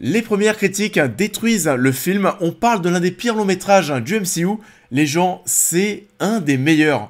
Les premières critiques détruisent le film, on parle de l'un des pires longs métrages du MCU, les gens, c'est un des meilleurs.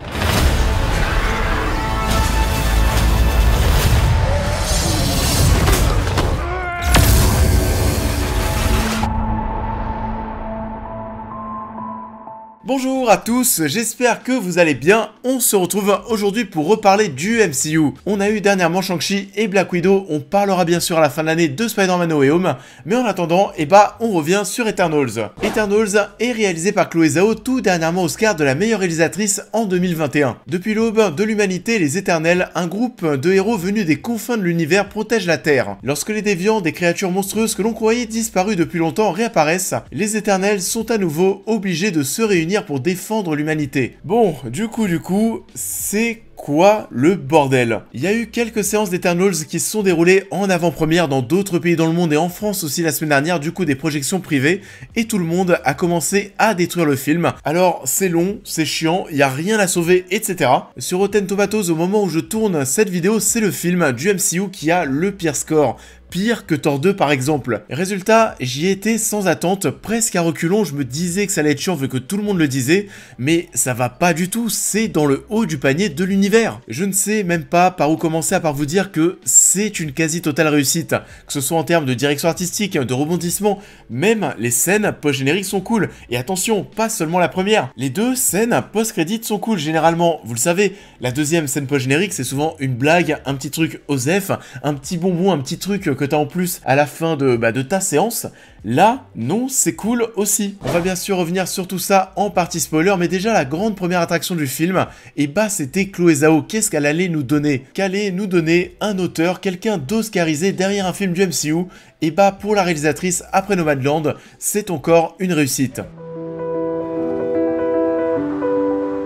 Bonjour à tous, j'espère que vous allez bien. On se retrouve aujourd'hui pour reparler du MCU. On a eu dernièrement Shang-Chi et Black Widow, on parlera bien sûr à la fin de l'année de Spider-Man No Home, mais en attendant, eh bah, on revient sur Eternals. Eternals est réalisé par Chloé Zhao, tout dernièrement Oscar de la meilleure réalisatrice en 2021. Depuis l'aube de l'humanité, les Éternels, un groupe de héros venus des confins de l'univers protège la Terre. Lorsque les déviants, des créatures monstrueuses que l'on croyait disparues depuis longtemps réapparaissent, les Éternels sont à nouveau obligés de se réunir pour défendre l'humanité. Bon, du coup, du coup, c'est quoi le bordel? Il y a eu quelques séances d'Eternals qui se sont déroulées en avant-première dans d'autres pays dans le monde et en France aussi la semaine dernière, du coup des projections privées, et tout le monde a commencé à détruire le film. Alors c'est long, c'est chiant, il n'y a rien à sauver, etc. Sur Rotten Tomatoes, au moment où je tourne cette vidéo, c'est le film du MCU qui a le pire score pire que Thor 2 par exemple. Résultat, j'y étais sans attente, presque à reculons, je me disais que ça allait être chiant vu que tout le monde le disait, mais ça va pas du tout, c'est dans le haut du panier de l'univers. Je ne sais même pas par où commencer à part vous dire que c'est une quasi totale réussite, que ce soit en termes de direction artistique, de rebondissement, même les scènes post-génériques sont cool. Et attention, pas seulement la première, les deux scènes post-crédit sont cool généralement, vous le savez, la deuxième scène post-générique c'est souvent une blague, un petit truc osef, un petit bonbon, un petit truc que t'as en plus à la fin de, bah, de ta séance. Là, non, c'est cool aussi. On va bien sûr revenir sur tout ça en partie spoiler, mais déjà la grande première attraction du film, et bah c'était Chloé Zhao. Qu'est-ce qu'elle allait nous donner? Qu'allait nous donner un auteur, quelqu'un d'oscarisé derrière un film du MCU, et bah pour la réalisatrice après Nomadland, c'est encore une réussite.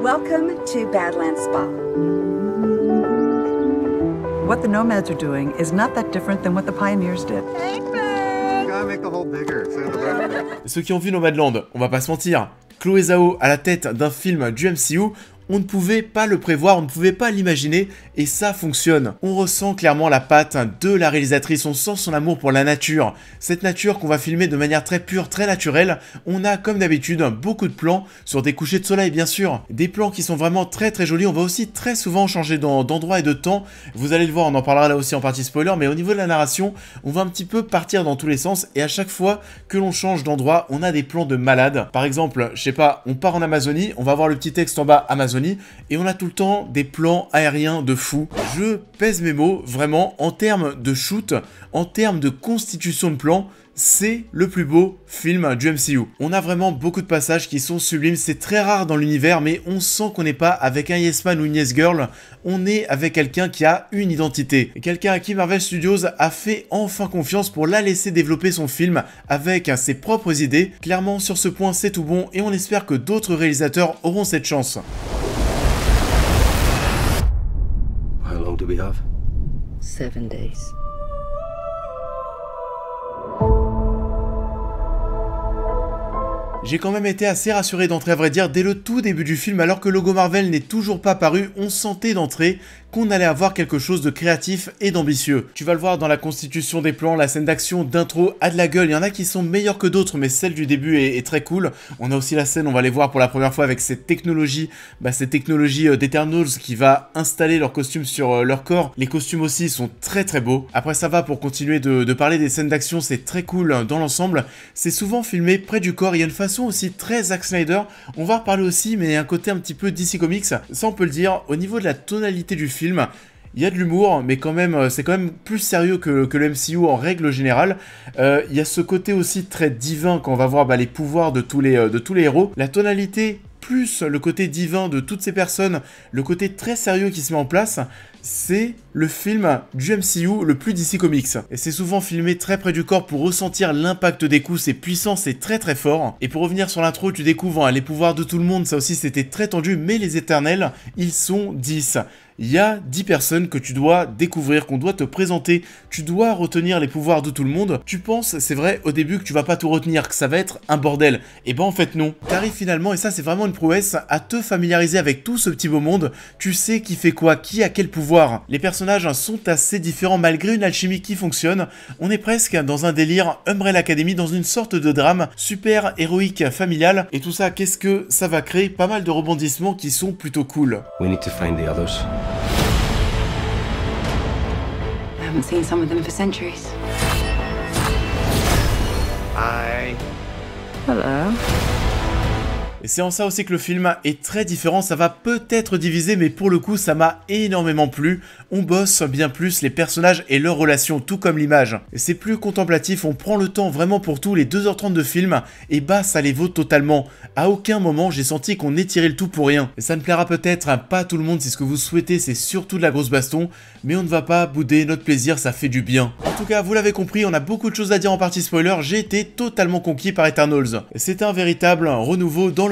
Welcome to Badlands Spa. What the nomads are doing is not that different than what the pioneers did. Ceux qui ont vu Nomadland, on va pas se mentir, Chloé Zhao à la tête d'un film du MCU, on ne pouvait pas le prévoir, on ne pouvait pas l'imaginer, et ça fonctionne. On ressent clairement la patte de la réalisatrice, on sent son amour pour la nature. Cette nature qu'on va filmer de manière très pure, très naturelle, on a comme d'habitude beaucoup de plans sur des couchers de soleil bien sûr. Des plans qui sont vraiment très très jolis, on va aussi très souvent changer d'endroit et de temps. Vous allez le voir, on en parlera là aussi en partie spoiler, mais au niveau de la narration, on va un petit peu partir dans tous les sens, et à chaque fois que l'on change d'endroit, on a des plans de malade. Par exemple, je sais pas, on part en Amazonie, on va voir le petit texte en bas Amazonie, et on a tout le temps des plans aériens de fou. Je pèse mes mots, vraiment, en termes de shoot, en termes de constitution de plans, c'est le plus beau film du MCU. On a vraiment beaucoup de passages qui sont sublimes, c'est très rare dans l'univers, mais on sent qu'on n'est pas avec un Yes Man ou une Yes Girl, on est avec quelqu'un qui a une identité. Quelqu'un à qui Marvel Studios a fait enfin confiance pour la laisser développer son film avec ses propres idées. Clairement, sur ce point, c'est tout bon et on espère que d'autres réalisateurs auront cette chance. Do we have? Seven days. J'ai quand même été assez rassuré d'entrer à vrai dire dès le tout début du film alors que le logo Marvel n'est toujours pas paru, on sentait d'entrée qu'on allait avoir quelque chose de créatif et d'ambitieux. Tu vas le voir dans la constitution des plans, la scène d'action d'intro a de la gueule, il y en a qui sont meilleures que d'autres mais celle du début est, très cool. On a aussi la scène, on va les voir pour la première fois avec cette technologie, bah, cette technologie euh, d'Eternals qui va installer leurs costumes sur euh, leur corps. Les costumes aussi sont très très beaux. Après ça va pour continuer de, parler des scènes d'action, c'est très cool dans l'ensemble. C'est souvent filmé près du corps, il y a une façon aussi très Zack Snyder. On va reparler aussi mais un côté un petit peu DC Comics, ça on peut le dire. Au niveau de la tonalité du film, il y a de l'humour, mais quand même, euh, c'est quand même plus sérieux que, le MCU en règle générale. Euh, il y a ce côté aussi très divin quand on va voir bah, les pouvoirs de tous les, euh, de tous les héros. La tonalité plus le côté divin de toutes ces personnes, le côté très sérieux qui se met en place, c'est le film du MCU le plus DC Comics. Et c'est souvent filmé très près du corps pour ressentir l'impact des coups, c'est puissant, c'est très très fort. Et pour revenir sur l'intro, tu découvres hein, les pouvoirs de tout le monde, ça aussi c'était très tendu, mais les éternels, ils sont 10. Il y a 10 personnes que tu dois découvrir, qu'on doit te présenter, tu dois retenir les pouvoirs de tout le monde. Tu penses, c'est vrai, au début que tu vas pas tout retenir, que ça va être un bordel. Et eh ben en fait non. T'arrives finalement, et ça c'est vraiment une prouesse, à te familiariser avec tout ce petit beau monde. Tu sais qui fait quoi, qui a quel pouvoir. Les personnages sont assez différents malgré une alchimie qui fonctionne. On est presque dans un délire Umbrella Academy, dans une sorte de drame super héroïque familial. Et tout ça, qu'est-ce que ça va créer? Pas mal de rebondissements qui sont plutôt cool. Haven't seen some of them for centuries. Hi. Hello. Et c'est en ça aussi que le film est très différent, ça va peut-être diviser, mais pour le coup ça m'a énormément plu. On bosse bien plus les personnages et leurs relations, tout comme l'image. C'est plus contemplatif, on prend le temps vraiment pour tout, les 2h30 de film, et bah ça les vaut totalement. À aucun moment j'ai senti qu'on étirait le tout pour rien. Et ça ne plaira peut-être à pas tout le monde si ce que vous souhaitez c'est surtout de la grosse baston, mais on ne va pas bouder notre plaisir, ça fait du bien. En tout cas, vous l'avez compris, on a beaucoup de choses à dire en partie spoiler, j'ai été totalement conquis par Eternals. C'est un véritable renouveau dans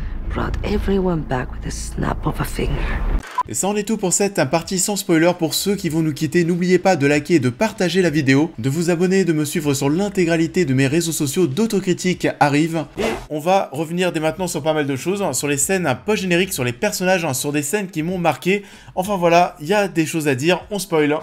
Et ça en est tout pour cette partie sans spoiler. Pour ceux qui vont nous quitter, n'oubliez pas de liker et de partager la vidéo, de vous abonner, de me suivre sur l'intégralité de mes réseaux sociaux d'autocritique arrive. Et on va revenir dès maintenant sur pas mal de choses, sur les scènes post-génériques, sur les personnages, sur des scènes qui m'ont marqué. Enfin voilà, il y a des choses à dire, on spoil.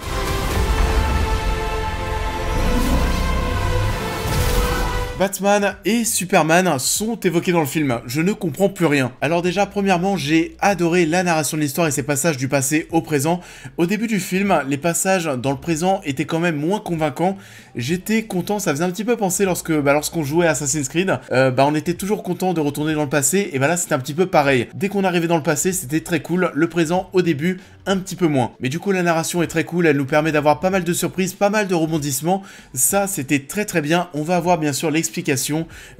Batman et Superman sont évoqués dans le film. Je ne comprends plus rien. Alors déjà, premièrement, j'ai adoré la narration de l'histoire et ses passages du passé au présent. Au début du film, les passages dans le présent étaient quand même moins convaincants. J'étais content, ça faisait un petit peu penser lorsque, bah, lorsqu'on jouait Assassin's Creed, euh, bah, on était toujours content de retourner dans le passé, et bah là c'était un petit peu pareil. Dès qu'on arrivait dans le passé, c'était très cool. Le présent, au début, un petit peu moins. Mais du coup, la narration est très cool, elle nous permet d'avoir pas mal de surprises, pas mal de rebondissements. Ça, c'était très très bien. On va avoir bien sûr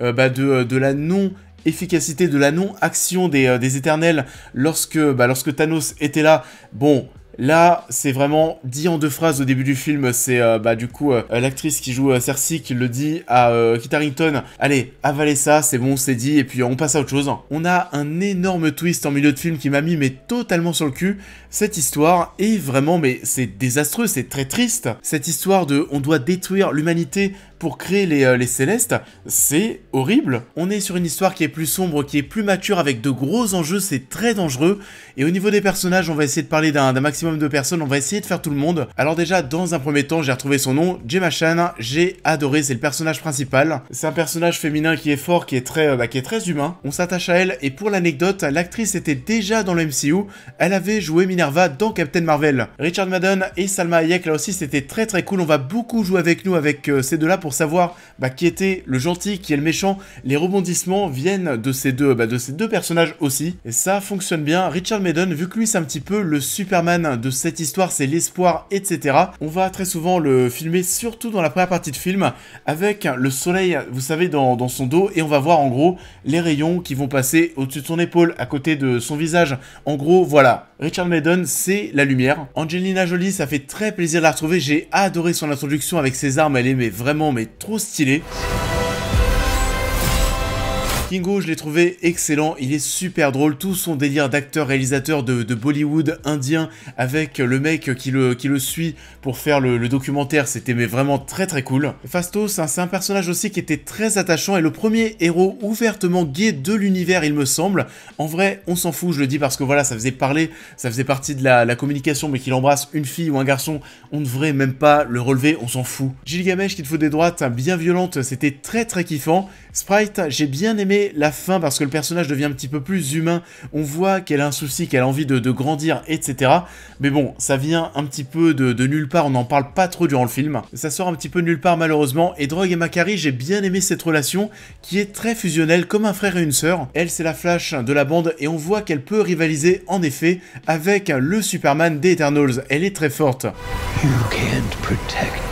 euh, bah, de, de la non efficacité de la non-action des, euh, des, éternels lorsque, bah, lorsque Thanos était là. Bon, Là, c'est vraiment dit en deux phrases au début du film. C'est euh, bah du coup euh, l'actrice qui joue euh, Cersei qui le dit à Kit Harington. Allez, avalez ça, c'est bon, c'est dit, et puis on passe à autre chose. On a un énorme twist en milieu de film qui m'a mis mais totalement sur le cul. Cette histoire est vraiment, mais c'est désastreux, c'est très triste. Cette histoire de on doit détruire l'humanité pour créer les, les Célestes, c'est horrible. On est sur une histoire qui est plus sombre, qui est plus mature, avec de gros enjeux, c'est très dangereux. Et au niveau des personnages, on va essayer de parler d'un maximum de personnes, on va essayer de faire tout le monde. Alors déjà, dans un premier temps, j'ai retrouvé son nom, Gemma Chan, j'ai adoré, c'est le personnage principal. C'est un personnage féminin qui est fort, qui est très, euh, bah, qui est très humain. On s'attache à elle, et pour l'anecdote, l'actrice était déjà dans le MCU, elle avait joué Minerva dans Captain Marvel. Richard Madden et Salma Hayek, là aussi, c'était très très cool, on va beaucoup jouer avec nous, avec euh, ces deux-là, pour savoir bah, qui était le gentil, qui est le méchant. Les rebondissements viennent de ces deux, bah, de ces deux personnages aussi, et ça fonctionne bien. Richard Madden, vu que lui c'est un petit peu le Superman de cette histoire, c'est l'espoir, etc. On va très souvent le filmer, surtout dans la première partie de film, avec le soleil, vous savez, dans, son dos, et on va voir en gros les rayons qui vont passer au-dessus de son épaule, à côté de son visage. En gros, voilà, Richard Madden, c'est la lumière. Angelina Jolie, ça fait très plaisir de la retrouver, j'ai adoré son introduction avec ses armes, elle est vraiment mais trop stylée. Kingo, je l'ai trouvé excellent, il est super drôle, tout son délire d'acteur-réalisateur de, Bollywood indien avec le mec qui le, qui le suit pour faire le, documentaire, c'était vraiment très très cool. Fastos, hein, c'est un personnage aussi qui était très attachant et le premier héros ouvertement gay de l'univers il me semble. En vrai, on s'en fout, je le dis parce que voilà, ça faisait parler, ça faisait partie de la, communication, mais qu'il embrasse une fille ou un garçon, on ne devrait même pas le relever, on s'en fout. Gilgamesh qui te faut des droites bien violentes, c'était très très kiffant. Sprite, j'ai bien aimé la fin parce que le personnage devient un petit peu plus humain. On voit qu'elle a un souci, qu'elle a envie de, grandir, etc. Mais bon, ça vient un petit peu de, nulle part, on n'en parle pas trop durant le film. Ça sort un petit peu de nulle part malheureusement. Et Drogue et Macari, j'ai bien aimé cette relation qui est très fusionnelle, comme un frère et une sœur. Elle, c'est la Flash de la bande et on voit qu'elle peut rivaliser en effet avec le Superman des Eternals. Elle est très forte. You can't protect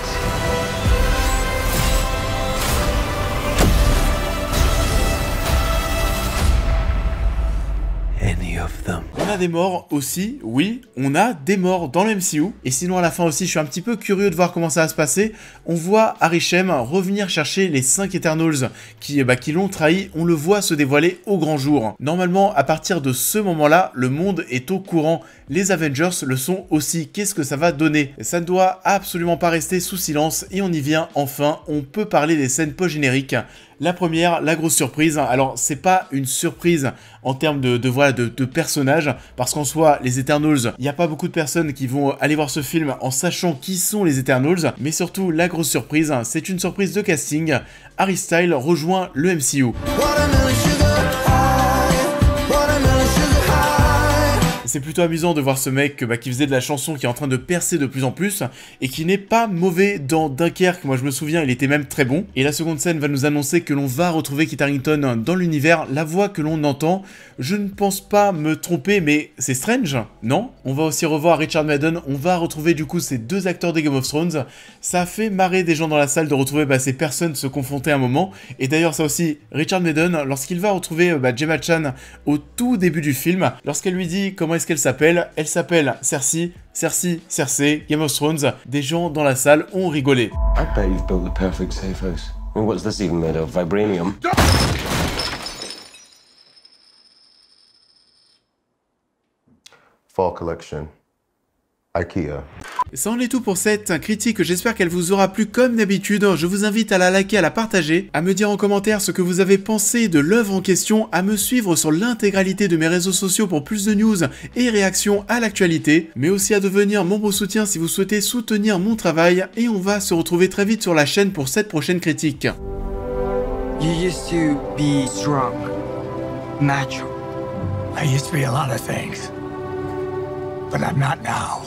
a des morts aussi, oui, on a des morts dans le MCU. Et sinon à la fin aussi, je suis un petit peu curieux de voir comment ça va se passer. On voit Arishem revenir chercher les 5 Eternals qui, bah, qui l'ont trahi, on le voit se dévoiler au grand jour. Normalement, à partir de ce moment-là, le monde est au courant. Les Avengers le sont aussi. Qu'est-ce que ça va donner? Ça ne doit absolument pas rester sous silence et on y vient enfin. On peut parler des scènes post-génériques. La première, la grosse surprise. Alors, c'est pas une surprise en termes de, voilà, de, personnages, parce qu'en soi, les Eternals, il n'y a pas beaucoup de personnes qui vont aller voir ce film en sachant qui sont les Eternals, mais surtout, la grosse surprise, c'est une surprise de casting. Harry Styles rejoint le MCU. C'est plutôt amusant de voir ce mec bah, qui faisait de la chanson qui est en train de percer de plus en plus et qui n'est pas mauvais dans Dunkerque. Moi, je me souviens, il était même très bon. Et la seconde scène va nous annoncer que l'on va retrouver Kit Harington dans l'univers. La voix que l'on entend, je ne pense pas me tromper, mais c'est strange, non? On va aussi revoir Richard Madden. On va retrouver du coup ces deux acteurs de Game of Thrones. Ça fait marrer des gens dans la salle de retrouver bah, ces personnes se confronter un moment. Et d'ailleurs, ça aussi, Richard Madden, lorsqu'il va retrouver bah, Gemma Chan au tout début du film, lorsqu'elle lui dit comment est-ce qu'elle s'appelle Elle s'appelle Cersei. Cersei, Cersei, Game of Thrones. Des gens dans la salle ont rigolé. I bet you've built the perfect safe house. what's this even made of? Vibranium? Fall collection. Ikea. Ça en est tout pour cette critique, j'espère qu'elle vous aura plu comme d'habitude. Je vous invite à la liker, à la partager, à me dire en commentaire ce que vous avez pensé de l'œuvre en question, à me suivre sur l'intégralité de mes réseaux sociaux pour plus de news et réactions à l'actualité, mais aussi à devenir membre soutien si vous souhaitez soutenir mon travail, et on va se retrouver très vite sur la chaîne pour cette prochaine critique. You used to be strong, macho. I used to be a lot of things, but I'm not now.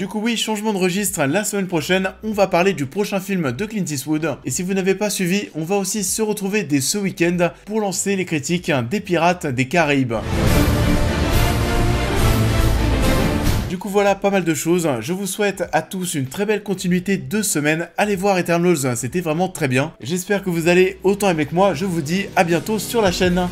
Du coup oui, changement de registre, la semaine prochaine, on va parler du prochain film de Clint Eastwood. Et si vous n'avez pas suivi, on va aussi se retrouver dès ce week-end pour lancer les critiques des Pirates des Caraïbes. Du coup voilà, pas mal de choses. Je vous souhaite à tous une très belle continuité de semaine. Allez voir Eternals, c'était vraiment très bien. J'espère que vous allez autant que moi. Je vous dis à bientôt sur la chaîne.